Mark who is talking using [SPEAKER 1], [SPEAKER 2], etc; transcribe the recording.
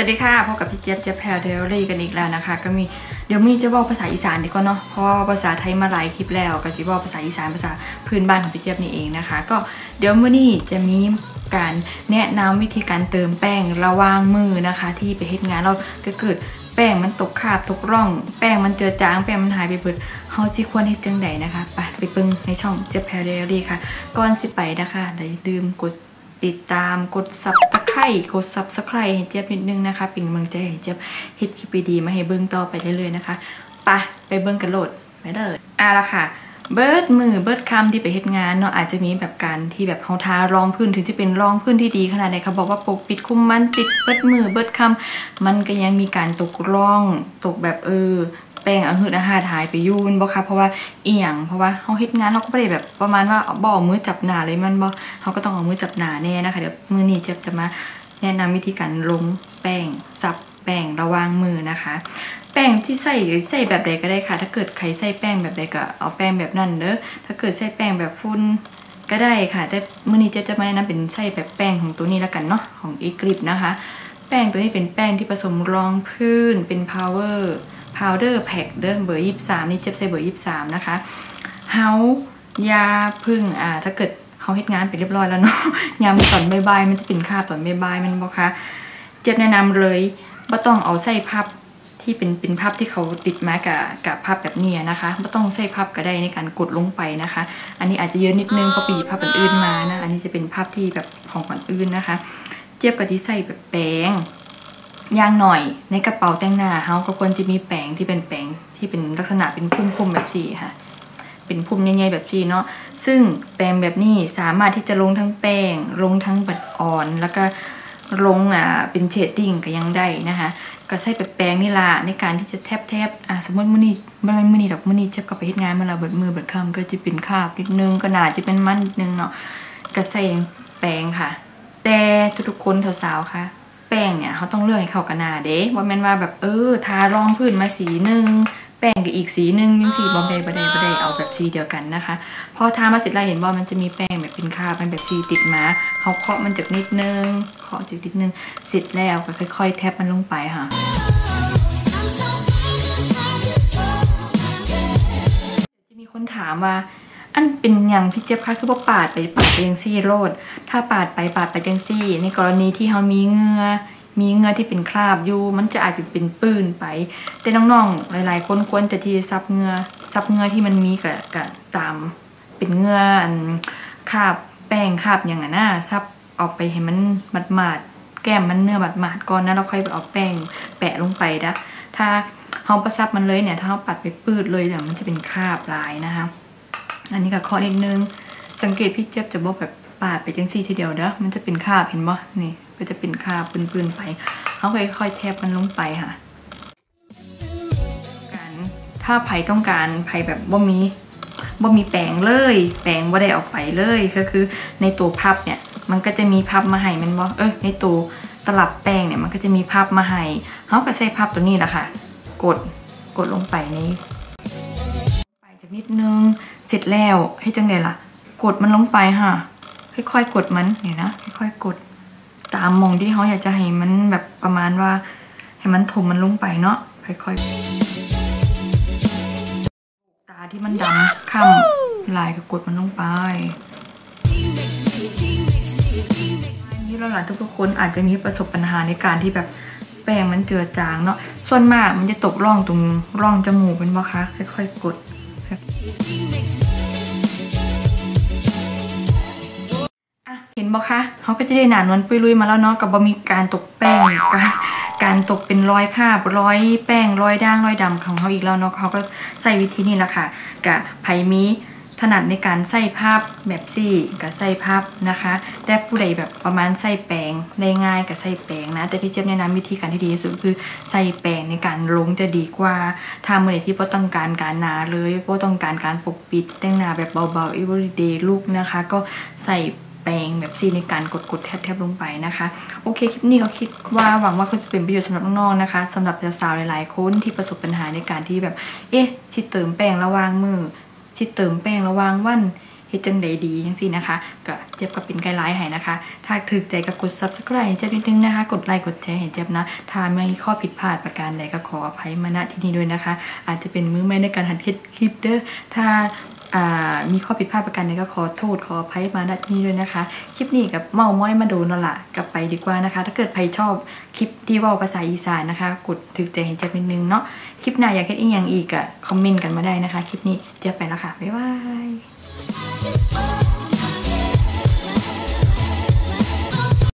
[SPEAKER 1] สวัสดีค่ะพบกับพี่เจี๊ยบเจี๊ยบแพรเดลลี่กันอีกแล้วนะคะ ก็มีเดี๋ยวมีจะบอกภาษาอีสานดีกว่าเนาะเพราะว่าภาษาไทยมาหลายคลิปแล้วก็จะบอกภาษาอีสานภาษาพื้นบ้านของพี่เจี๊ยบนี่เองนะคะ ก็เดี๋ยวมื้อนี้จะมีการแนะนำวิธีการเติมแป้งระวางมือนะคะ ที่ไปเฮ็ดงานเราก็เกิดแป้งมันตกคาบตกร่อง แป้งมันเจือจางแป้งมันหายไปเบิดเฮาจิควรเฮ็ดจังใดนะคะไปไปเบิ่งในช่องเจี๊ยบแพรเดลลี่ค่ะก่อนสิไปนะคะอย่าลืมกดติดตามกด subscribe กด subscribe ให้เจี๊ยบนิดนึงนะคะ เป็นกำลังใจให้เจี๊ยบเฮ็ดคลิปดีมาให้เบิ้งต่อไปเรื่อยๆนะคะไปไปเบิ้งกันโลดไปเลยอะละค่ะเบิร์ดมือเบิร์ดคำที่ไปเฮ็ดงานเนาะอาจจะมีแบบการที่แบบเฮาทารองพื้นถึงจะเป็นรองพื้นที่ดีขนาดไหนเขาบอกว่าปกปิดคุมมันปิดเบิร์ดมือเบิร์ดคำมันก็ยังมีการตกร่องตกแบบเออ แป้งอาหืดอาหาดหายไปอยูนบ่ค่ะเพราะว่าอีหยังเพราะว่าเฮาเฮ็ดงานเฮาก็บ่ได้แบบประมาณว่าบ่เอามือจับหน้าเลยมันบ่เฮาก็ต้องเอามือจับหน้าแน่นะคะเดี๋ยวมือนี้เจะจะมาแนะนำวิธีการลงแป้งสับแป้งระวางมือนะคะ แป้งที่ใส่ใส่แบบใดก็ได้ค่ะ ถ้าเกิดใครใส่แป้งแบบใดก็เอาแป้งแบบนั้นเด้อถ้าเกิดใส่แป้งแบบฟุ้นก็ได้ค่ะ แต่มื้อนี้เจะจะมาแนะนำเป็นใส่แบบแป้งของตัวนี้แล้วกันเนาะของอีกริปนะคะ แป้งตัวนี้เป็นแป้งที่ผสมรองพื้นเป็น power powder pack เด้อเบอร์23นี่เจ็บใส่เบอร์23นะคะเฮายาพึ่งอ่าถ้าเกิดเฮาเฮ็ดงานไปเรียบร้อยแล้วเนาะยามตอนบ่ายๆมันจะเป็นคาบตอนบ่ายๆมันบ่คะเจ็บแนะนำเลยบ่ต้องเอาใส่พับที่เป็นเป็นพับที่เขาติดมากับกับพับแบบนี้นะคะบ่ต้องใส่พับก็ได้ในการกดลงไปนะคะ อันนี้อาจจะเยอะนิดนึงเพราะปีพับอันอื่นมานะ อันนี้จะเป็นพับที่แบบของคนอื่นนะคะ เจ็บกับที่ใส่แบบแป้ง อย่างหน่อยในกระเป๋าแต่งหน้าเฮาก็ควรจะมีแป้งที่เป็นแป้งที่เป็นลักษณะเป็นพุ่มๆแบบสีค่ะ เป็นพุ่มใหญ่ๆแบบสีเนาะซึ่งแป้งแบบนี้สามารถที่จะลงทั้งแป้งลงทั้งบัดอ่อน แล้วก็ลงอ่าเป็นเชดดิ้งก็ยังได้นะคะก็ใช้แบบแป้งนี่ล่ะในการที่จะแทบแทบๆอะสมมติมื้อนี้บ่แม่นมื้อนี้ดอกมื้อนี้เจ็บก็ไปเฮ็ดงานมาแล้วเบิดมือเบิดค่ำก็จะเป็นคราบนิดนึงก็น่าจะเป็นมันนิดนึงเนาะก็ใส่แป้งค่ะ แต่ทุกๆคนสาวๆค่ะ แป้งเนี่ยเขาต้องเลือกให้เข้ากันหน้าเด้ว่าแม่นว่าแบบเออทารองพื้นมาสีหนึ่งแป้งกับอีกสีหนึ่งยังสีบอมเบย์บะเดย์บะเดย์เอาแบบสีเดียวกันนะคะ พอทามาเสร็จแล้วเห็นว่ามันจะมีแป้งแบบเป็นคาบเป็นแบบสีติดมาเขาเคาะมันจากนิดนึงเคาะจากนิดนึงเสร็จแล้วก็ค่อยๆ แทบมันลงไปค่ะจะมีคนถามว่า อันเป็นอย่างพี่เจี๊ยบคะคือว่าปาดไปปาดไปยังซี่โลด ถ้าปาดไปปาดไปจังซี่ ในกรณีที่เขามีเงือมีเงือที่เป็นคราบอยู่ มันจะอาจจะเป็นปื้นไป แต่น้องๆหลายๆคนควรจะที่ซับเงือซับเงือที่มันมีกับกับตามเป็นเงืออันคราบแป้งคราบอย่างนั้นนะซับออกไปให้มันหมาดแก้มมันเนื้อหมาดๆก่อนนะเราค่อยไปเอาแป้งแปะลงไปนะถ้าเขาประซับมันเลยเนี่ยถ้าเขาปัดไปปื้ดเลยเนี่ยมันจะเป็นคราบลายนะคะ อันนี้ก็ข้อนิดนึง สังเกตพี่เจี๊ยบจะบอกแบบปาดไปจังซี่ทีเดียวเด้อมันจะเป็นคาบเห็นบ่นี่ก็จะเป็นคาบปืนๆไปเขาค่อยๆแทบมันลงไปค่ะการถ้าไผ่ต้องการไผ่แบบบ่มีบ่มีแปรงเลย แปรงบ่ได้ออกไปเลยก็คือในตัวพับเนี่ยมันก็จะมีพับมาให้มันบ่เออในตัวตลับแป้งเนี่ยมันก็จะมีพับมาให้เขาก็ใช้พับตัวนี้แหละค่ะ กดกดลงไปในไปจากนิดนึง เสร็จแล้วให้จังไดล่ะ กดมันลงไปค่ะ ค่อยๆกดมันเนี่ยนะค่อยๆกด ตามมองที่เขาอยากจะให้มันแบบประมาณว่า ให้มันถมมันลงไปเนาะค่อยๆตาที่มันดำค่ำลายก็กดมันลงไปนนี้เราหลานทุกๆคนอาจจะมีประสบปัญหาในการที่แบบแป้งมันเจือจางเนาะส่วนมากมันจะตกร่องตรงร่องจมูกเป็นบ่คะค่อยๆกด อะเห็นบ่คะเขาก็จะได้หนานวนปุยลุยมาแล้วเนาะกับบะมีการตกแป้งการการตกเป็นรอยคราบรอยแป้งรอยด่างรอยดำของเขาอีกแล้วเนาะเขาก็ใส่วิธีนี้แหละค่ะกับไผมี ถนัดในการใส่ภาพแบบซี่กับใส่ภาพนะคะ แต่ผู้ใดแบบประมาณใส่แป้งได้ง่ายกับใส่แป้งนะ แต่พี่เจี๊ยบแนะนำวิธีการที่ดีที่สุดคือใส่แป้งในการลงจะดีกว่าถ้าเมื่อไหร่ที่พ่ต้องการการหนาเลยพ่ต้องการการปกปิดแต่งหน้าแบบเบาๆ everyday look นะคะ ก็ใส่แปรงแบบซีในการกดกดแทบแทบลงไปนะคะ โอเคคลิปนี้ก็คิดว่าหวังว่าคุณจะเป็นประโยชน์สำหรับน้องๆนะคะสำหรับสาวๆหลายๆคนที่ประสบปัญหาในการที่แบบ เอ๊ะชิเติมแป้งระวางมือ ชิเติมแป้งระวังวันเฮ็ดจังใดดีจังซี่นะคะก็เจ็บก็เป็นไกด์ไลน์ให้นะคะ ถ้าถึกใจก็กด subscribe เจ็บนิดนึงนะคะ กดไลค์กดแชร์ให้เจ็บนะ ถ้ามีข้อผิดพลาดประการใดก็ขออภัยมาณที่นี้ด้วยนะคะ อาจจะเป็นมือใหม่ในการหัดคิดคลิปเด้อถ้า มีข้อผิดพลาดประการใดก็ขอโทษขออภัยมาณที่นี้ด้วยนะคะ คลิปนี้กับเมาม้อยมาโดนแล้วล่ะกลับไปดีกว่านะคะ ถ้าเกิดใครชอบคลิปที่ว่าภาษาอีสานนะคะ กดถือใจให้เจ็นิดนึงเนาะคลิปหน้าอยากเห็นอีกอย่างอีกอะคอมเมนต์กันมาได้นะคะ คลิปนี้เจ็บไปแล้วค่ะบ๊ายบาย